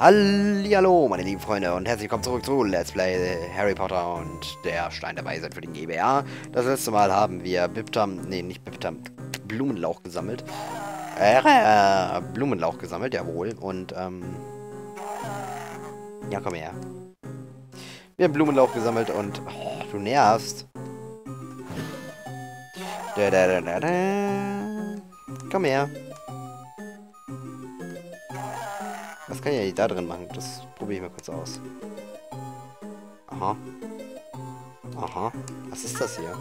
Hallihallo, meine lieben Freunde und herzlich willkommen zurück zu Let's Play Harry Potter und der Stein der Weisheit für den GBA. Das letzte Mal haben wir Biptam, nee, nicht Biptam, Blumenlauch gesammelt. Äh, äh, Blumenlauch gesammelt, jawohl. Und, ähm, ja, komm her. Wir haben Blumenlauch gesammelt und, oh, du nervst. Da, da, da, da, da. Komm her. Was kann ich da drin machen? Das probiere ich mal kurz aus. Aha. Aha. Was ist das hier?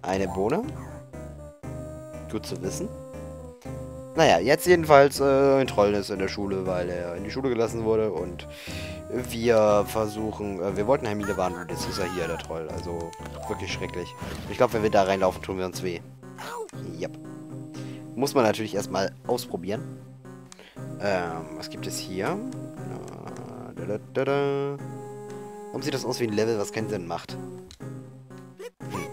Eine Bohne? Gut zu wissen. Naja, jetzt jedenfalls äh, ein Troll ist in der Schule, weil er in die Schule gelassen wurde und wir versuchen, äh, wir wollten Hermine warnen und jetzt ist er hier, der Troll. Also wirklich schrecklich. Ich glaube, wenn wir da reinlaufen, tun wir uns weh. Yep. Muss man natürlich erstmal ausprobieren. Ähm, was gibt es hier? Da, da, da, da. Warum sieht das aus wie ein Level, was keinen Sinn macht? Hm.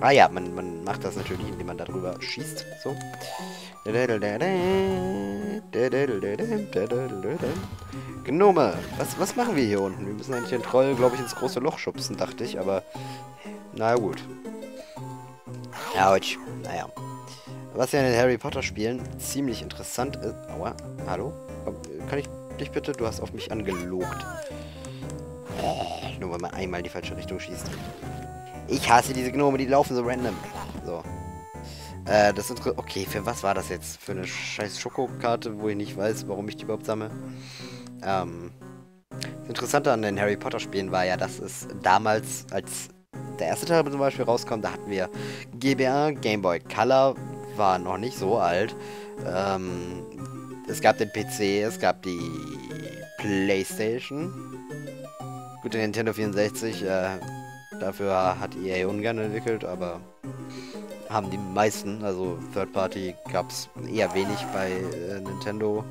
Ah ja, man, man macht das natürlich, indem man darüber schießt. So. Gnome, was, was machen wir hier unten? Wir müssen eigentlich den Troll, glaube ich, ins große Loch schubsen, dachte ich, aber... Na gut. Autsch. Naja. Was ja in den Harry Potter Spielen ziemlich interessant ist... Aua, hallo? Kann ich dich bitte? Du hast auf mich angelogt. Nur weil man einmal in die falsche Richtung schießt. Ich hasse diese Gnome, die laufen so random. So. Äh, das ist Okay, für was war das jetzt? Für eine scheiß Schokokarte, wo ich nicht weiß, warum ich die überhaupt sammle. Ähm. Das Interessante an den Harry Potter Spielen war ja, dass es damals, als der erste Teil zum Beispiel rauskommt, da hatten wir GBA, Game Boy Color, war noch nicht so alt. Ähm, es gab den PC, es gab die Playstation. Gut, der Nintendo 64, äh, dafür hat EA ungern entwickelt, aber haben die meisten, also Third Party gab es eher wenig bei äh, Nintendo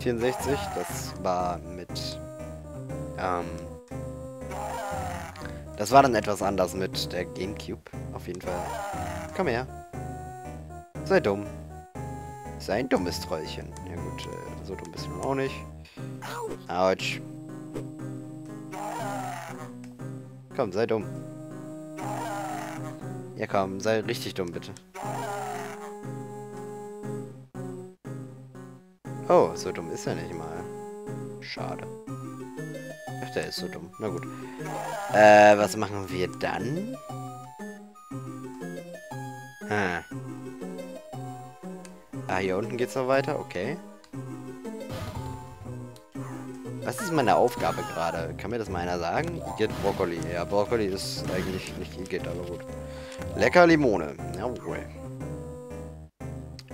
64. Das war mit, ähm, das war dann etwas anders mit der Gamecube, auf jeden Fall. Komm her. Sei dumm. Sei ein dummes Trollchen. Ja gut, äh, so dumm bist du auch nicht. Autsch. Komm, sei dumm. Ja komm, sei richtig dumm, bitte. Oh, so dumm ist er nicht mal. Schade. Ach, der ist so dumm. Na gut. Äh, was machen wir dann? Hm. Ah, hier unten geht's noch weiter. Okay. Was ist meine Aufgabe gerade? Kann mir das mal einer sagen? Igitt Brokkoli. Ja, Brokkoli ist eigentlich nicht Igitt, aber gut. Lecker Limone. Jawohl.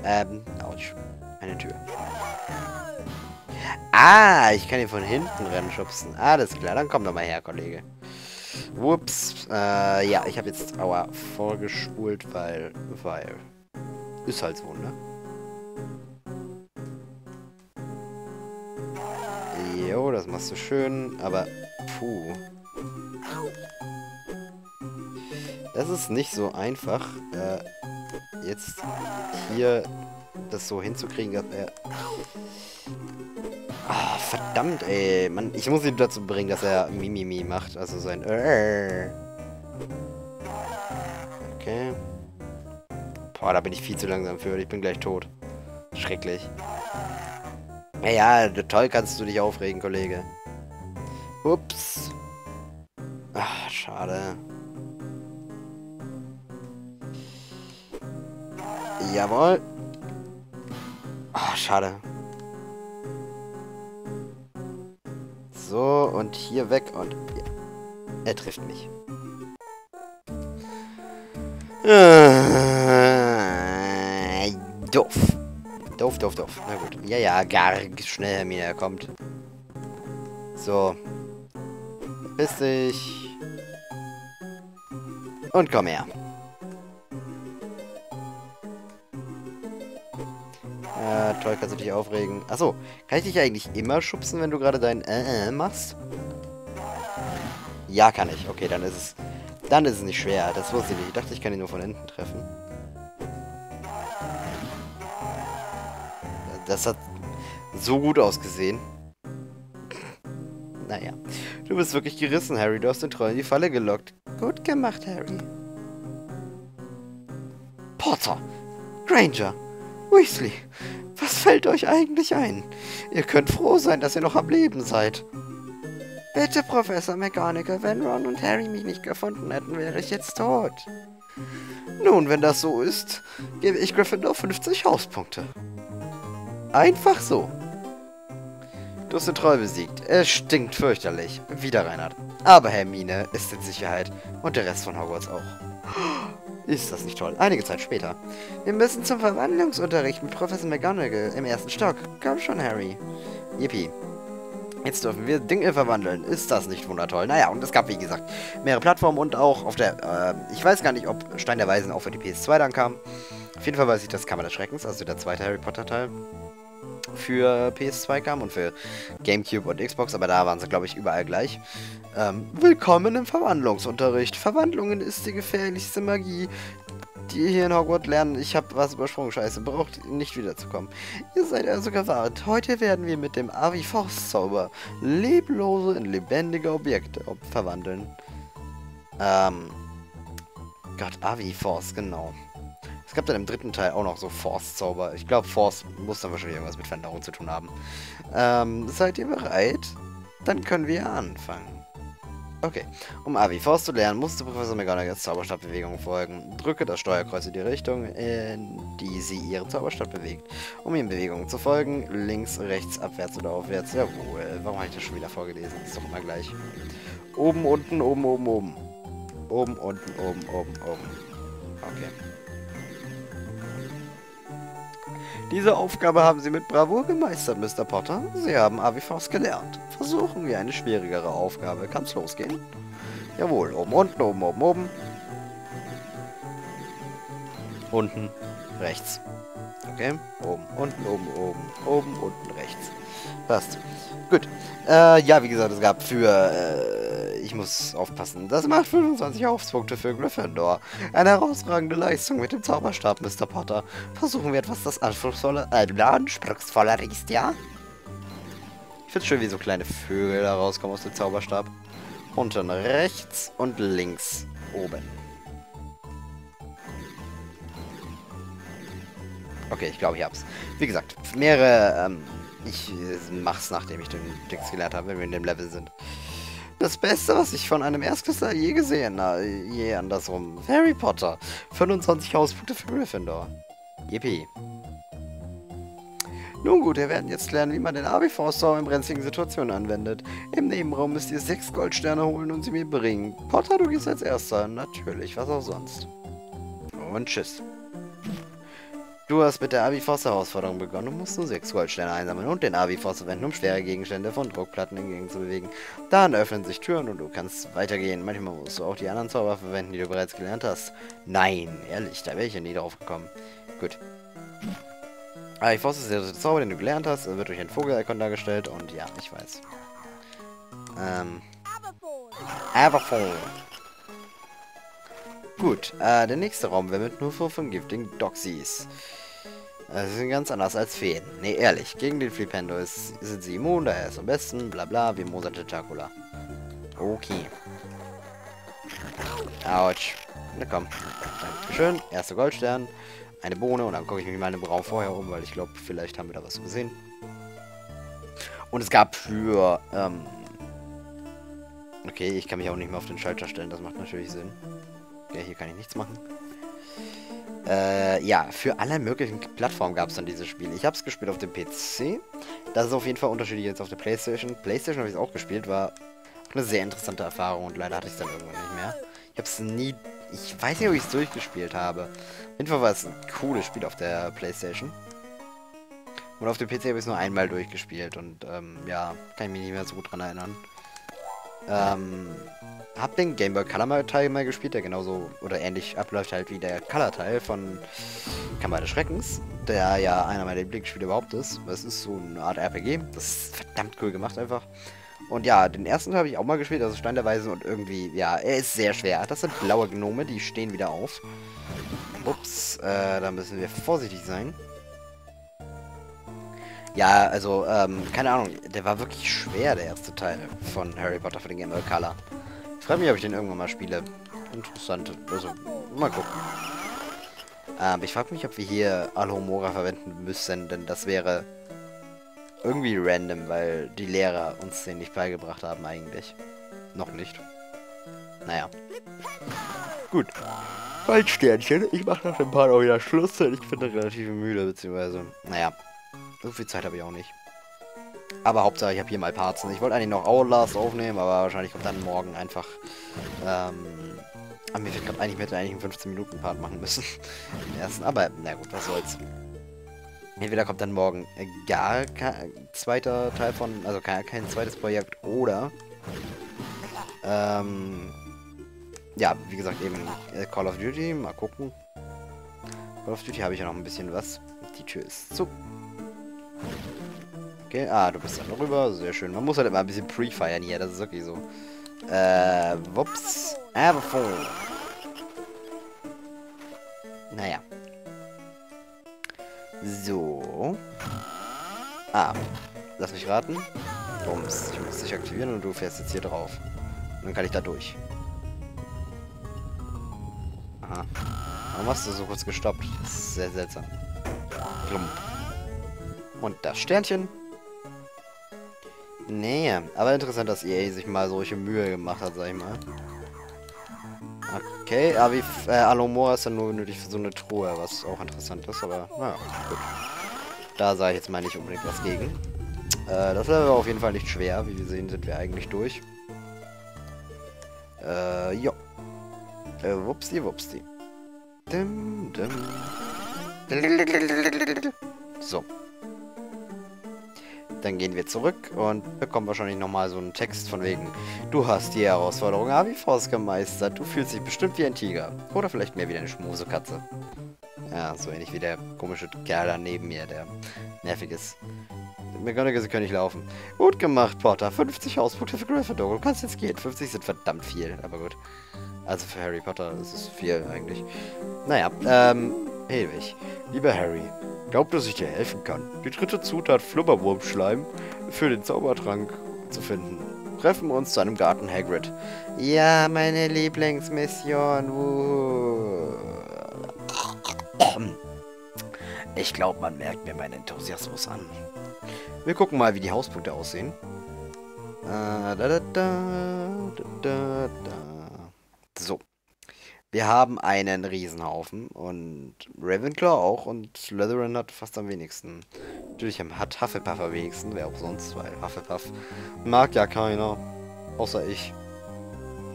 Ähm, ouch. Eine Tür. Ah, ich kann ihn von hinten rennen schubsen. Alles klar, dann komm doch mal her, Kollege. Whoops. Äh, ja, ich habe jetzt, aua, vorgespult, weil, weil, ist halt so, ne? Jo, das machst du schön, aber, puh. Das ist nicht so einfach, äh, jetzt hier das so hinzukriegen, er... Ah, verdammt, ey. Mann, ich muss ihn dazu bringen, dass er Mimimi macht. Also sein... Okay. Boah, da bin ich viel zu langsam für. Ich bin gleich tot. Schrecklich. Ja, toll kannst du dich aufregen, Kollege. Ups. Ach, schade. Jawohl. Ah, schade. So, und hier weg und... Ja. Er trifft mich. Äh, doof. Doof, doof, doof. Na gut. Ja, ja, gar schnell, Hermine, er kommt. So. Verpiss dich. Und komm her. Ja, toll, kannst du dich aufregen. Achso, kann ich dich eigentlich immer schubsen, wenn du gerade dein äh, äh machst? Ja, kann ich. Okay, dann ist es... Dann ist es nicht schwer. Das wusste ich nicht. Ich dachte, ich kann ihn nur von hinten treffen. Das hat so gut ausgesehen. Naja, du bist wirklich gerissen, Harry. Du hast den Troll in die Falle gelockt. Gut gemacht, Harry. Potter, Granger, Weasley, was fällt euch eigentlich ein? Ihr könnt froh sein, dass ihr noch am Leben seid. Bitte, Professor McGonagall, wenn Ron und Harry mich nicht gefunden hätten, wäre ich jetzt tot. Nun, wenn das so ist, gebe ich Gryffindor 50 Hauspunkte. Einfach so. Du hast den Troll besiegt. Es stinkt fürchterlich. Wieder Reinhard. Aber Hermine ist in Sicherheit. Und der Rest von Hogwarts auch. Ist das nicht toll? Einige Zeit später. Wir müssen zum Verwandlungsunterricht mit Professor McGonagall im ersten Stock. Komm schon, Harry. Yippie. Jetzt dürfen wir Dinge verwandeln. Ist das nicht wundertoll? Naja, und es gab, wie gesagt, mehrere Plattformen und auch auf der, äh, ich weiß gar nicht, ob Stein der Weisen auch für die PS2 dann kam. Auf jeden Fall weiß ich, dass Kammer des Schreckens, also der zweite Harry Potter Teil, für PS2 kam und für Gamecube und Xbox, aber da waren sie, glaube ich, überall gleich. Ähm, willkommen im Verwandlungsunterricht. Verwandlungen ist die gefährlichste Magie, die ihr hier in Hogwarts lernen. Ich habe was übersprungen, scheiße. Braucht nicht wiederzukommen. Ihr seid also gewarnt. Heute werden wir mit dem Avi-Force-Zauber leblose in lebendige Objekte verwandeln. Ähm... Gott, Avi-Force, genau. Gab dann im dritten Teil auch noch so Force-Zauber. Ich glaube, Force muss dann wahrscheinlich irgendwas mit Veränderung zu tun haben. Ähm, seid ihr bereit? Dann können wir anfangen. Okay. Um Avi-Force zu lernen, musste Professor McGonagalls Zauberstabbewegung folgen. Drücke das Steuerkreuz in die Richtung, in die sie ihre Zauberstab bewegt. Um ihren Bewegungen zu folgen, links, rechts, abwärts oder aufwärts. Jawohl. Warum habe ich das schon wieder vorgelesen? ist doch immer gleich. Oben, unten, oben, oben, oben. Oben, unten, oben, oben, oben. Okay. Diese Aufgabe haben Sie mit Bravour gemeistert, Mr. Potter. Sie haben Aviforce gelernt. Versuchen wir eine schwierigere Aufgabe. Kann's losgehen? Jawohl, oben, unten, oben, oben, oben. Unten, rechts. Okay, oben, unten, oben, oben, oben, unten, rechts. Passt. Gut. Äh, ja, wie gesagt, es gab für, äh, ich muss aufpassen, das macht 25 Aufspunkte für Gryffindor. Eine herausragende Leistung mit dem Zauberstab, Mr. Potter. Versuchen wir etwas, das anspruchsvoller, äh, anspruchsvoller ist, ja? Ich find's schön, wie so kleine Vögel da rauskommen aus dem Zauberstab. Unten rechts und links oben. Okay, ich glaube, ich hab's. Wie gesagt, mehrere, ähm, ich äh, mach's, nachdem ich den Dings gelernt habe, wenn wir in dem Level sind. Das Beste, was ich von einem Erstklässler je gesehen habe, je andersrum. Harry Potter. 25 Hauspunkte für Gryffindor. Yippie. Nun gut, wir werden jetzt lernen, wie man den Abiforce-Zauber in brenzligen Situationen anwendet. Im Nebenraum müsst ihr sechs Goldsterne holen und sie mir bringen. Potter, du gehst als Erster. Natürlich, was auch sonst. Und tschüss. Du hast mit der Abiforce-Herausforderung begonnen und musst nur sechs Goldsterne einsammeln und den Abiforce verwenden, um schwere Gegenstände von Druckplatten entgegenzubewegen. Dann öffnen sich Türen und du kannst weitergehen. Manchmal musst du auch die anderen Zauber verwenden, die du bereits gelernt hast. Nein, ehrlich, da wäre ich ja nie drauf gekommen. Gut. Abiforce ist der Zauber, den du gelernt hast. Er wird durch ein Vogel-Icon dargestellt und ja, ich weiß. Ähm. Aberfall. Gut, äh, der nächste Raum wäre mit nur von Gifting Doxies. Äh, sie sind ganz anders als Feen. Nee, ehrlich, gegen den Flipendo ist, sind sie immun, daher ist am besten, bla bla, wie Mosa Tentacula. Okay. Autsch. Na komm. Dankeschön. Erster Goldstern. Eine Bohne und dann gucke ich mich mal dem Raum vorher um, weil ich glaube, vielleicht haben wir da was gesehen. Und es gab für, ähm... Okay, ich kann mich auch nicht mehr auf den Schalter stellen, das macht natürlich Sinn. Ja, hier kann ich nichts machen. Äh, ja, für alle möglichen Plattformen gab es dann dieses Spiel. Ich habe es gespielt auf dem PC. Das ist auf jeden Fall unterschiedlich jetzt auf der Playstation. Playstation habe ich es auch gespielt, war eine sehr interessante Erfahrung und leider hatte ich es dann irgendwann nicht mehr. Ich habe es nie... Ich weiß nicht, ob ich es durchgespielt habe. Auf jeden Fall war es ein cooles Spiel auf der Playstation. Und auf dem PC habe ich es nur einmal durchgespielt und ähm, ja, kann ich mich nicht mehr so gut dran erinnern. Ähm, hab den Game Boy Color Teil mal gespielt, der genauso oder ähnlich abläuft halt wie der Color Teil von Kammer des Schreckens, der ja einer meiner Lieblingsspiele überhaupt ist. Das ist so eine Art RPG. Das ist verdammt cool gemacht einfach. Und ja, den ersten habe ich auch mal gespielt, also Stein und irgendwie, ja, er ist sehr schwer. Das sind blaue Gnome, die stehen wieder auf. Ups, äh, da müssen wir vorsichtig sein. Ja, also, ähm, keine Ahnung, der war wirklich schwer, der erste Teil von Harry Potter für den Game Boy Color. Ich frage mich, ob ich den irgendwann mal spiele. Interessant, also, mal gucken. Aber ich frage mich, ob wir hier Alhomora verwenden müssen, denn das wäre irgendwie random, weil die Lehrer uns den nicht beigebracht haben eigentlich. Noch nicht. Naja. Gut. Waldsternchen. Ich mache nach dem Part auch wieder Schluss, denn ich bin relativ müde, beziehungsweise, naja. So viel Zeit habe ich auch nicht. Aber Hauptsache, ich habe hier mal Parts. Ich wollte eigentlich noch Outlast aufnehmen, aber wahrscheinlich kommt dann morgen einfach, ähm... Aber mir wird gerade eigentlich, hätte eigentlich einen 15-Minuten-Part machen müssen. Den ersten, aber na gut, was soll's. Entweder kommt dann morgen gar kein zweiter Teil von, also kein, kein zweites Projekt oder ähm, ja, wie gesagt, eben äh, Call of Duty. Mal gucken. Call of Duty habe ich ja noch ein bisschen was. Die Tür ist zu. Okay, ah, du bist dann rüber. Sehr schön. Man muss halt immer ein bisschen pre-feiern hier. Das ist wirklich so. Äh, wups. Everphone. Naja. So. Ah. Lass mich raten. Bums. Ich muss dich aktivieren und du fährst jetzt hier drauf. Und dann kann ich da durch. Aha. Warum hast du so kurz gestoppt? Das ist sehr seltsam. Klump. Und das Sternchen. Nee, aber interessant, dass EA sich mal solche Mühe gemacht hat, sag ich mal. Okay, aber wie äh, Alomora ist dann nur nötig für so eine Truhe, was auch interessant ist, aber naja, gut. Da sage ich jetzt mal nicht unbedingt was gegen. Äh, das wäre auf jeden Fall nicht schwer, wie wir sehen, sind wir eigentlich durch. Äh, ja. Äh, wupsi, wupsi. Dim, dim. So. Dann gehen wir zurück und bekommen wahrscheinlich nochmal so einen Text von wegen Du hast die Herausforderung Avifaust gemeistert. Du fühlst dich bestimmt wie ein Tiger. Oder vielleicht mehr wie eine Schmusekatze. Ja, so ähnlich wie der komische Kerl da neben mir, der nervig ist. McGonagall, sie können nicht laufen. Gut gemacht, Potter. 50 Hauspunkte für Gryffindor. Du kannst jetzt gehen. 50 sind verdammt viel, aber gut. Also für Harry Potter ist es viel eigentlich. Naja, ähm, Hedwig. Lieber Harry, glaub, dass ich dir helfen kann. Die dritte Zutat Flubberwurmschleim für den Zaubertrank zu finden. Treffen wir uns zu einem Garten Hagrid. Ja, meine Lieblingsmission. Ich glaube, man merkt mir meinen Enthusiasmus an. Wir gucken mal, wie die Hauspunkte aussehen. Da, so. Wir haben einen Riesenhaufen und Ravenclaw auch und Slytherin hat fast am wenigsten. Natürlich hat Hufflepuff am wenigsten, wer auch sonst, weil Hufflepuff mag ja keiner, außer ich.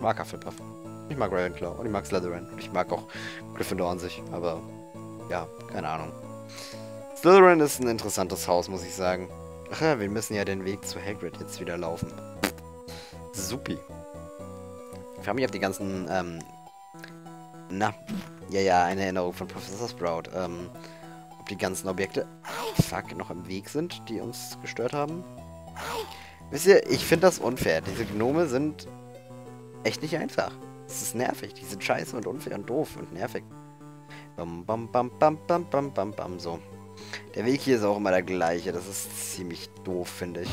Mag Hufflepuff. Ich mag Ravenclaw und ich mag Slytherin und ich mag auch Gryffindor an sich, aber ja, keine Ahnung. Slytherin ist ein interessantes Haus, muss ich sagen. Ach ja, wir müssen ja den Weg zu Hagrid jetzt wieder laufen. Supi. Ich frage mich, ob die ganzen, ähm, na, ja, ja, eine Erinnerung von Professor Sprout, ähm, ob die ganzen Objekte, fuck, noch im Weg sind, die uns gestört haben. Wisst ihr, ich finde das unfair. Diese Gnome sind echt nicht einfach. Es ist nervig. Die sind scheiße und unfair und doof und nervig. Bam, bam, bam, bam, bam, bam, bam, bam, so. Der Weg hier ist auch immer der gleiche. Das ist ziemlich doof, finde ich.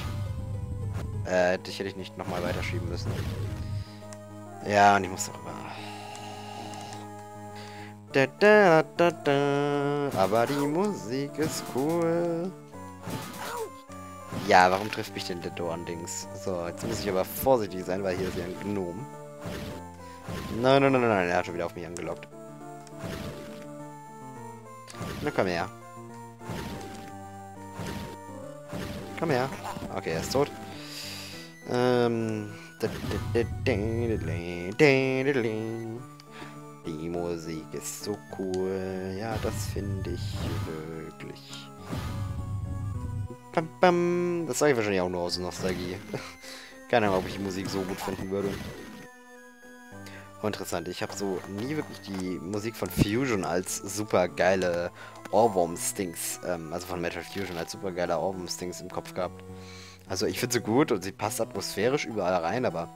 Äh, dich hätte ich nicht nochmal weiterschieben müssen. Ja, und ich muss darüber. Da, da, da, da. Aber die Musik ist cool. Ja, warum trifft mich denn der Dorn-Dings? So, jetzt muss ich aber vorsichtig sein, weil hier ist ja ein Gnom. Nein, nein, nein, nein, er hat schon wieder auf mich angelockt. Na komm her. Komm her. Okay, er ist tot. Ähm. Die Musik ist so cool. Ja, das finde ich wirklich. Bam, bam. Das sage ich wahrscheinlich auch nur aus Nostalgie. Keine Ahnung, ob ich die Musik so gut finden würde. Oh, interessant. Ich habe so nie wirklich die Musik von Fusion als super geile Ohrwurm-Stings, ähm, also von Metal Fusion als super geiler Ohrwurm-Stings im Kopf gehabt. Also ich finde sie gut und sie passt atmosphärisch überall rein, aber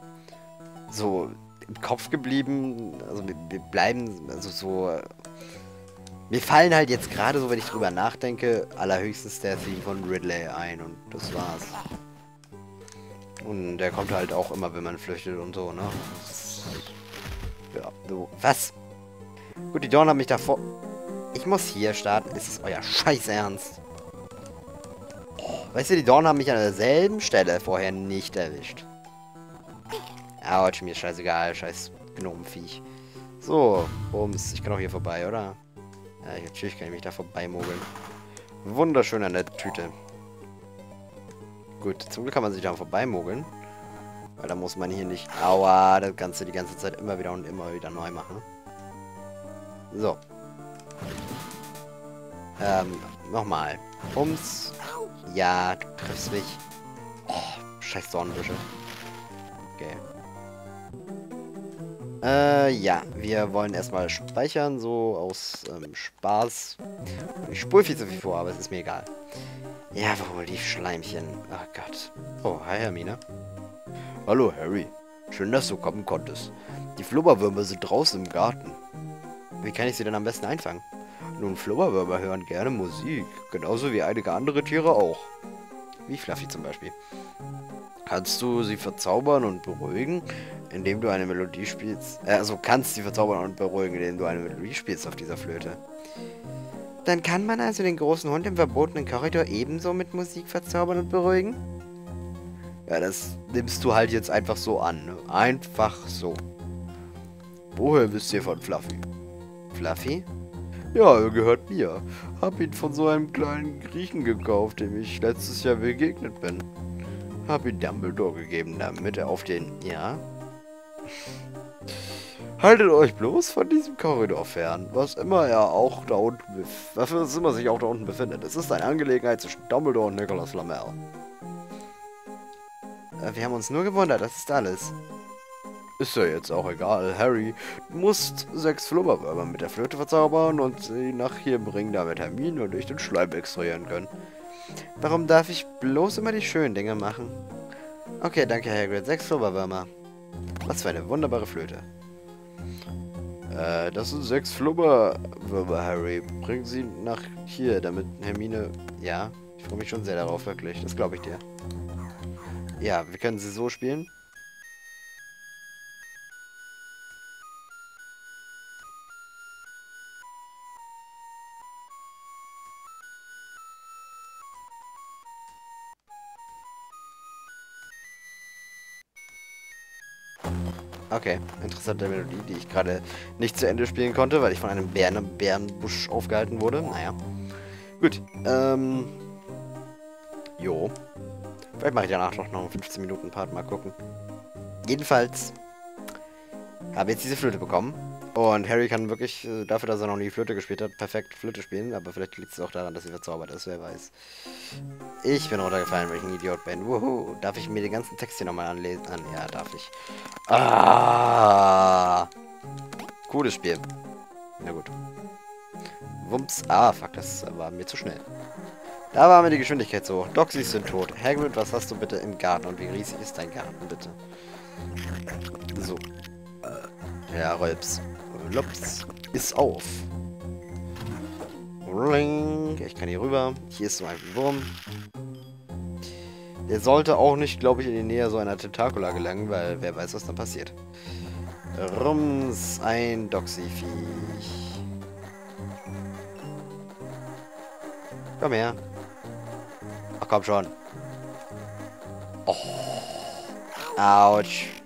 so im Kopf geblieben, also wir, wir bleiben, also so, Mir fallen halt jetzt gerade so, wenn ich drüber nachdenke, allerhöchstens der Theme von Ridley ein und das war's. Und der kommt halt auch immer, wenn man flüchtet und so, ne? Ja, so. Was? Gut, die Dorn haben mich davor... Ich muss hier starten. Ist es euer Scheiß Ernst? Weißt du, die Dorn haben mich an derselben Stelle vorher nicht erwischt. Autsch, mir scheißegal. Scheiß Gnomenviech. So, Bums. Ich kann auch hier vorbei, oder? Ja, natürlich kann ich mich da vorbei mogeln. Wunderschön an der Tüte. Gut, zum Glück kann man sich da vorbeimogeln. Weil da muss man hier nicht... Aua, das Ganze die ganze Zeit immer wieder und immer wieder neu machen. So. Ähm, nochmal. Ums. Ja, du triffst mich. Oh, scheiß Dornbüsche. Okay. Äh, ja. Wir wollen erstmal speichern, so aus ähm, Spaß. Ich spule viel zu viel vor, aber es ist mir egal. Ja, warum die Schleimchen? Oh Gott. Oh, hi Hermine. Hallo Harry. Schön, dass du kommen konntest. Die Flubberwürmer sind draußen im Garten. Wie kann ich sie denn am besten einfangen? Nun, Flubberwürmer hören gerne Musik. Genauso wie einige andere Tiere auch. Wie Fluffy zum Beispiel. Kannst du sie verzaubern und beruhigen, indem du eine Melodie spielst? Äh, also kannst sie verzaubern und beruhigen, indem du eine Melodie spielst auf dieser Flöte. Dann kann man also den großen Hund im verbotenen Korridor ebenso mit Musik verzaubern und beruhigen? Ja, das nimmst du halt jetzt einfach so an. Ne? Einfach so. Woher wisst ihr von Fluffy? Fluffy? Ja, er gehört mir. Hab ihn von so einem kleinen Griechen gekauft, dem ich letztes Jahr begegnet bin. Hab ihn Dumbledore gegeben, damit er auf den... Ja? Haltet euch bloß von diesem Korridor fern, was immer er auch da unten, was immer sich auch da unten befindet. Es ist eine Angelegenheit zwischen Dumbledore und Nicholas Flamel. Äh, wir haben uns nur gewundert, das ist alles. Ist ja jetzt auch egal, Harry. Du musst sechs Flubberwürmer mit der Flöte verzaubern und sie nach hier bringen, damit Hermine und ich den Schleim extrahieren können. Warum darf ich bloß immer die schönen Dinge machen? Okay, danke Hagrid. Sechs Flubberwürmer. Was für eine wunderbare Flöte. Äh, das sind sechs Flubberwürmer, Harry. Bring sie nach hier, damit Hermine... Ja, ich freue mich schon sehr darauf, wirklich. Das glaube ich dir. Ja, wir können sie so spielen. Okay, interessante Melodie, die ich gerade nicht zu Ende spielen konnte, weil ich von einem Bären Bärenbusch aufgehalten wurde. Naja. Gut, ähm... Jo. Vielleicht mache ich danach noch einen 15 Minuten Part, mal gucken. Jedenfalls habe jetzt diese Flöte bekommen. Und Harry kann wirklich, äh, dafür, dass er noch nie Flöte gespielt hat, perfekt Flöte spielen. Aber vielleicht liegt es auch daran, dass sie verzaubert ist, wer weiß. Ich bin runtergefallen, weil ich ein Idiot bin. Wuhu. Darf ich mir den ganzen Text hier nochmal anlesen? An? Ja, darf ich. Ah. Cooles Spiel. Na gut. Wumps. Ah, fuck, das war mir zu schnell. Da war mir die Geschwindigkeit so. Doxys sind tot. Hagrid, was hast du bitte im Garten? Und wie riesig ist dein Garten, bitte? So. Ja, Rolps. Lops ist auf. Ich kann hier rüber. Hier ist so ein Wurm. Der sollte auch nicht, glaube ich, in die Nähe so einer Tentakula gelangen, weil wer weiß, was dann passiert. Rums, ein Doxy-Viech. Komm her. Ach komm schon. Oh. Autsch.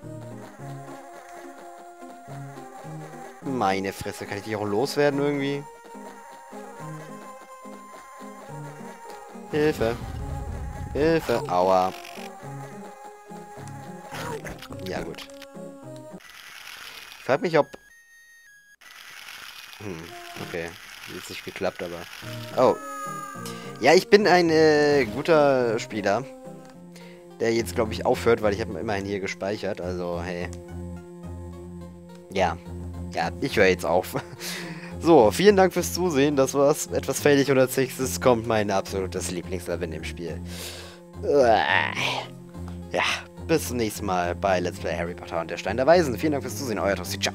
Meine Fresse, kann ich die auch loswerden irgendwie? Hilfe. Hilfe. Aua. Ja, gut. Ich frage mich, ob... Hm, okay. Jetzt nicht geklappt, aber... Oh. Ja, ich bin ein äh, guter Spieler. Der jetzt, glaube ich, aufhört, weil ich habe immerhin hier gespeichert. Also, hey. Ja. Ja, ich höre jetzt auf. So, vielen Dank fürs Zusehen. Das war's. Etwas fällig als nächstes kommt mein absolutes Lieblingslevel in dem Spiel. Ja, bis zum nächsten Mal bei Let's Play Harry Potter und der Stein der Weisen. Vielen Dank fürs Zusehen. Euer Tossi. Ciao.